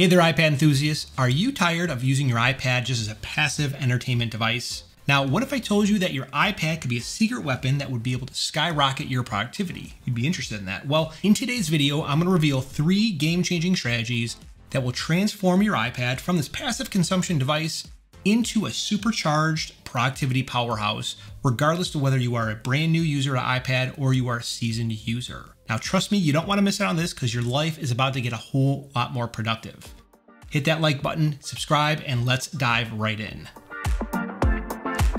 Hey there, iPad enthusiasts. Are you tired of using your iPad just as a passive entertainment device? Now, what if I told you that your iPad could be a secret weapon that would be able to skyrocket your productivity? You'd be interested in that. Well, in today's video, I'm going to reveal three game changing strategies that will transform your iPad from this passive consumption device into a supercharged productivity powerhouse, regardless of whether you are a brand new user of iPad or you are a seasoned user. Now, trust me, you don't want to miss out on this because your life is about to get a whole lot more productive. Hit that like button, subscribe, and let's dive right in.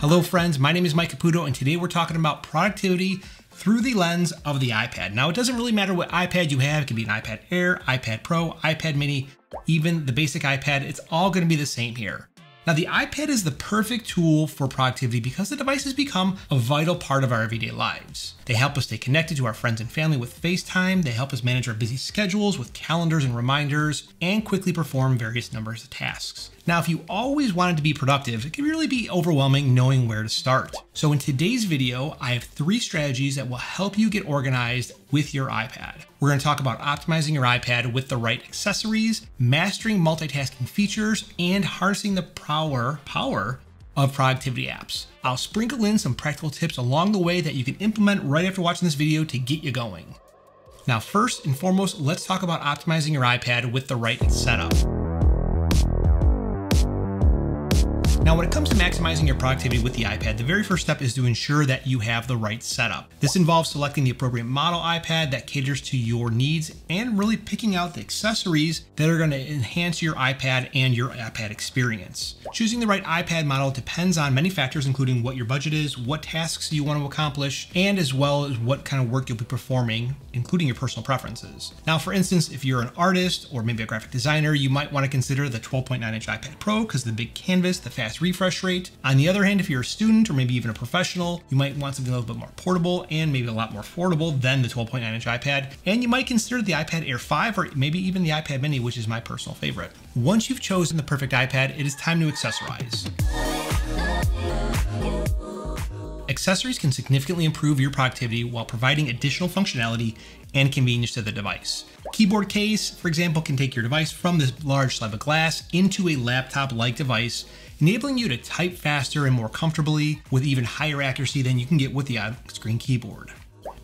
Hello, friends. My name is Mike Caputo, and today we're talking about productivity through the lens of the iPad. Now, it doesn't really matter what iPad you have. It can be an iPad Air, iPad Pro, iPad Mini, even the basic iPad. It's all going to be the same here. Now, the iPad is the perfect tool for productivity because the device has become a vital part of our everyday lives. They help us stay connected to our friends and family with FaceTime, they help us manage our busy schedules with calendars and reminders, and quickly perform various numbers of tasks. Now, if you always wanted to be productive, it can really be overwhelming knowing where to start. So in today's video, I have three strategies that will help you get organized with your iPad. We're gonna talk about optimizing your iPad with the right accessories, mastering multitasking features, and harnessing the power, power of productivity apps. I'll sprinkle in some practical tips along the way that you can implement right after watching this video to get you going. Now, first and foremost, let's talk about optimizing your iPad with the right setup. Now, when it comes to maximizing your productivity with the iPad, the very first step is to ensure that you have the right setup. This involves selecting the appropriate model iPad that caters to your needs and really picking out the accessories that are going to enhance your iPad and your iPad experience. Choosing the right iPad model depends on many factors, including what your budget is, what tasks you want to accomplish, and as well as what kind of work you'll be performing, including your personal preferences. Now, for instance, if you're an artist or maybe a graphic designer, you might want to consider the 12.9 inch iPad Pro because the big canvas, the fast refresh rate. On the other hand, if you're a student or maybe even a professional, you might want something a little bit more portable and maybe a lot more affordable than the 12.9 inch iPad. And you might consider the iPad Air 5 or maybe even the iPad Mini, which is my personal favorite. Once you've chosen the perfect iPad, it is time to accessorize. Accessories can significantly improve your productivity while providing additional functionality and convenience to the device. Keyboard case, for example, can take your device from this large slab of glass into a laptop-like device, enabling you to type faster and more comfortably with even higher accuracy than you can get with the on-screen keyboard.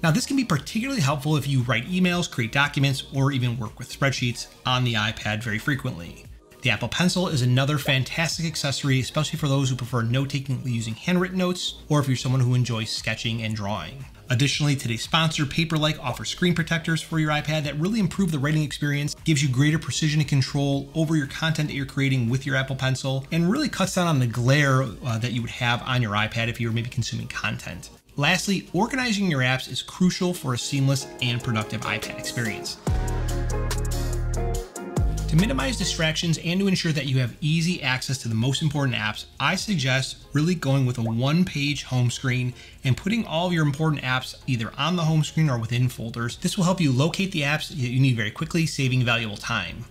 Now, this can be particularly helpful if you write emails, create documents, or even work with spreadsheets on the iPad very frequently. The Apple Pencil is another fantastic accessory, especially for those who prefer note taking using handwritten notes, or if you're someone who enjoys sketching and drawing. Additionally, today's sponsor, Paperlike, offers screen protectors for your iPad that really improve the writing experience, gives you greater precision and control over your content that you're creating with your Apple Pencil, and really cuts down on the glare uh, that you would have on your iPad if you were maybe consuming content. Lastly, organizing your apps is crucial for a seamless and productive iPad experience. To minimize distractions and to ensure that you have easy access to the most important apps, I suggest really going with a one page home screen and putting all of your important apps either on the home screen or within folders. This will help you locate the apps that you need very quickly, saving valuable time.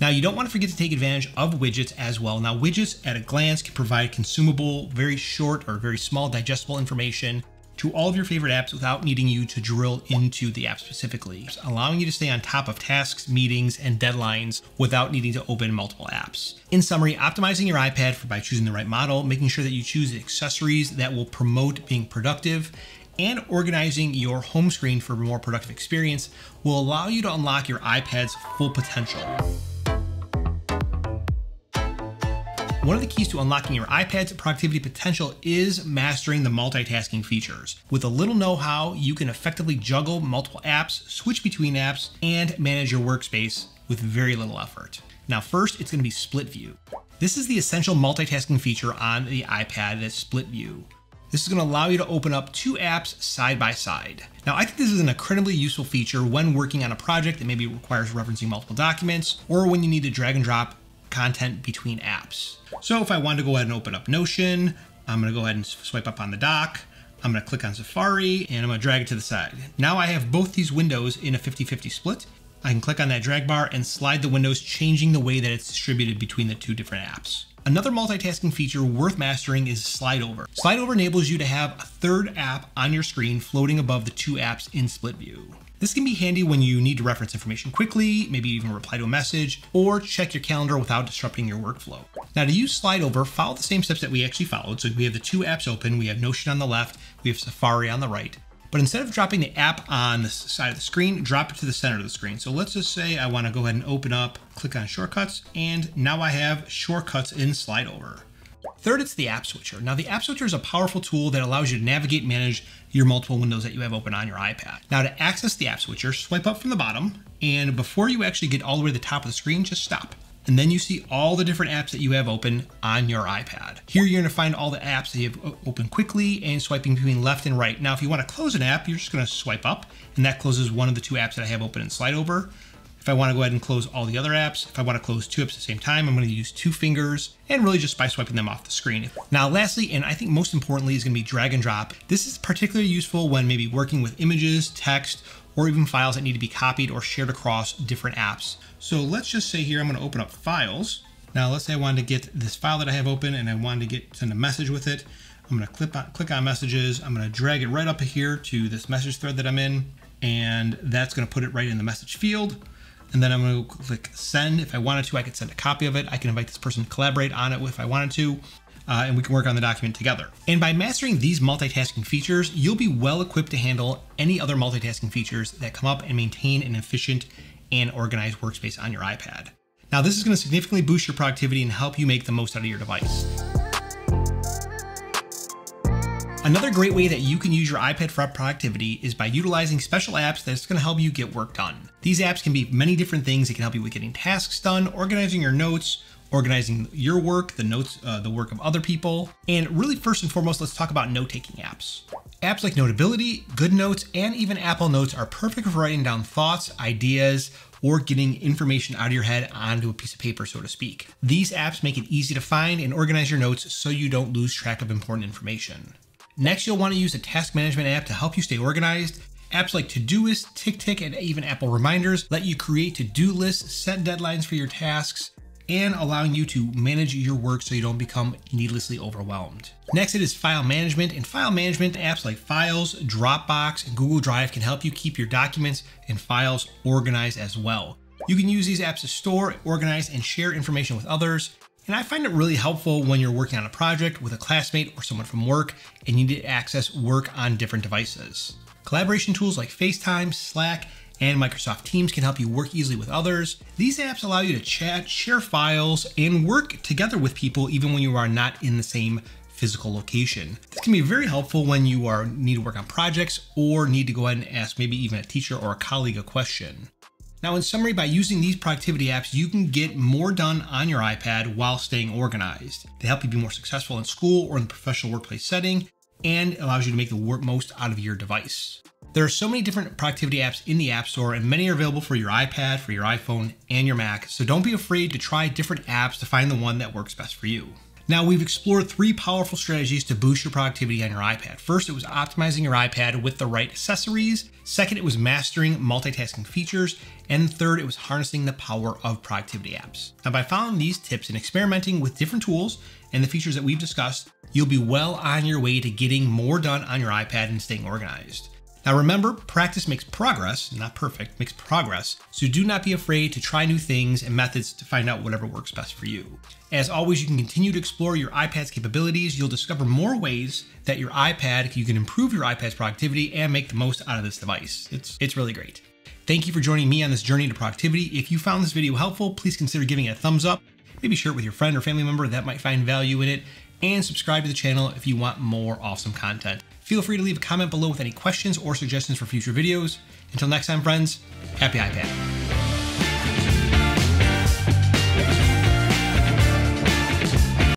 Now, you don't want to forget to take advantage of widgets as well. Now, widgets at a glance can provide consumable, very short or very small digestible information to all of your favorite apps without needing you to drill into the app specifically, allowing you to stay on top of tasks, meetings, and deadlines without needing to open multiple apps. In summary, optimizing your iPad for by choosing the right model, making sure that you choose accessories that will promote being productive, and organizing your home screen for a more productive experience will allow you to unlock your iPad's full potential. One of the keys to unlocking your iPad's productivity potential is mastering the multitasking features. With a little know-how, you can effectively juggle multiple apps, switch between apps, and manage your workspace with very little effort. Now first, it's going to be split view. This is the essential multitasking feature on the iPad that's split view. This is going to allow you to open up two apps side by side. Now, I think this is an incredibly useful feature when working on a project that maybe requires referencing multiple documents, or when you need to drag and drop content between apps. So if I want to go ahead and open up Notion, I'm going to go ahead and swipe up on the dock. I'm going to click on Safari and I'm to drag it to the side. Now I have both these windows in a 50-50 split I can click on that drag bar and slide the windows, changing the way that it's distributed between the two different apps. Another multitasking feature worth mastering is slide over. Slide over enables you to have a third app on your screen floating above the two apps in split view. This can be handy when you need to reference information quickly, maybe even reply to a message, or check your calendar without disrupting your workflow. Now to use slide over, follow the same steps that we actually followed. So we have the two apps open, we have Notion on the left, we have Safari on the right. But instead of dropping the app on the side of the screen, drop it to the center of the screen. So let's just say I want to go ahead and open up, click on shortcuts, and now I have shortcuts in slide over. Third, it's the app switcher. Now the app switcher is a powerful tool that allows you to navigate and manage your multiple windows that you have open on your iPad. Now to access the app switcher, swipe up from the bottom, and before you actually get all the way to the top of the screen, just stop and then you see all the different apps that you have open on your iPad. Here you're gonna find all the apps that you have open quickly and swiping between left and right. Now, if you wanna close an app, you're just gonna swipe up and that closes one of the two apps that I have open in slide over. If I wanna go ahead and close all the other apps, if I wanna close two apps at the same time, I'm gonna use two fingers and really just by swiping them off the screen. Now, lastly, and I think most importantly is gonna be drag and drop. This is particularly useful when maybe working with images, text, or even files that need to be copied or shared across different apps. So let's just say here I'm going to open up files. Now let's say I wanted to get this file that I have open and I wanted to get send a message with it. I'm going to click on, click on messages. I'm going to drag it right up here to this message thread that I'm in and that's going to put it right in the message field. And then I'm going to click send. If I wanted to, I could send a copy of it. I can invite this person to collaborate on it if I wanted to uh, and we can work on the document together. And by mastering these multitasking features, you'll be well equipped to handle any other multitasking features that come up and maintain an efficient and organized workspace on your iPad. Now, this is going to significantly boost your productivity and help you make the most out of your device. Another great way that you can use your iPad for productivity is by utilizing special apps that's going to help you get work done. These apps can be many different things. It can help you with getting tasks done, organizing your notes, organizing your work, the notes, uh, the work of other people. And really, first and foremost, let's talk about note taking apps. Apps like Notability, GoodNotes, and even Apple Notes are perfect for writing down thoughts, ideas, or getting information out of your head onto a piece of paper, so to speak. These apps make it easy to find and organize your notes so you don't lose track of important information. Next, you'll want to use a task management app to help you stay organized. Apps like Todoist, TickTick, and even Apple Reminders let you create to-do lists, set deadlines for your tasks, and allowing you to manage your work so you don't become needlessly overwhelmed. Next, it is file management, and file management apps like Files, Dropbox, and Google Drive can help you keep your documents and files organized as well. You can use these apps to store, organize, and share information with others. And I find it really helpful when you're working on a project with a classmate or someone from work and you need to access work on different devices. Collaboration tools like FaceTime, Slack, and Microsoft Teams can help you work easily with others. These apps allow you to chat, share files, and work together with people even when you are not in the same physical location. This can be very helpful when you are need to work on projects or need to go ahead and ask maybe even a teacher or a colleague a question. Now, in summary, by using these productivity apps, you can get more done on your iPad while staying organized. They help you be more successful in school or in the professional workplace setting and allows you to make the most out of your device. There are so many different productivity apps in the App Store, and many are available for your iPad, for your iPhone, and your Mac. So don't be afraid to try different apps to find the one that works best for you. Now, we've explored three powerful strategies to boost your productivity on your iPad. First, it was optimizing your iPad with the right accessories. Second, it was mastering multitasking features. And third, it was harnessing the power of productivity apps. Now, by following these tips and experimenting with different tools and the features that we've discussed, you'll be well on your way to getting more done on your iPad and staying organized. Now remember, practice makes progress, not perfect, makes progress, so do not be afraid to try new things and methods to find out whatever works best for you. As always, you can continue to explore your iPad's capabilities. You'll discover more ways that your iPad, you can improve your iPad's productivity and make the most out of this device. It's, it's really great. Thank you for joining me on this journey to productivity. If you found this video helpful, please consider giving it a thumbs up. Maybe share it with your friend or family member that might find value in it and subscribe to the channel if you want more awesome content. Feel free to leave a comment below with any questions or suggestions for future videos. Until next time, friends, happy iPad.